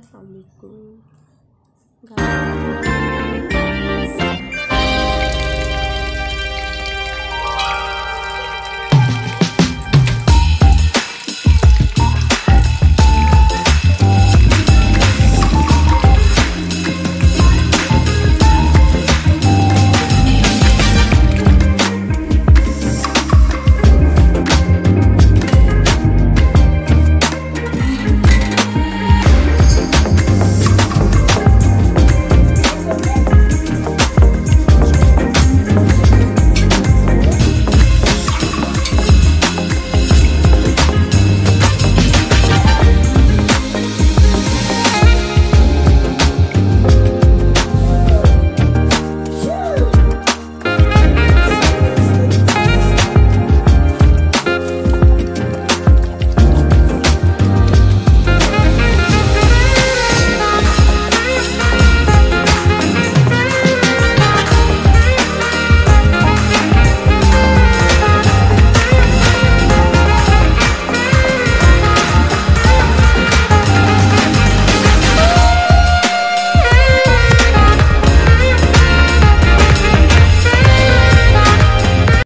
assalamualaikum.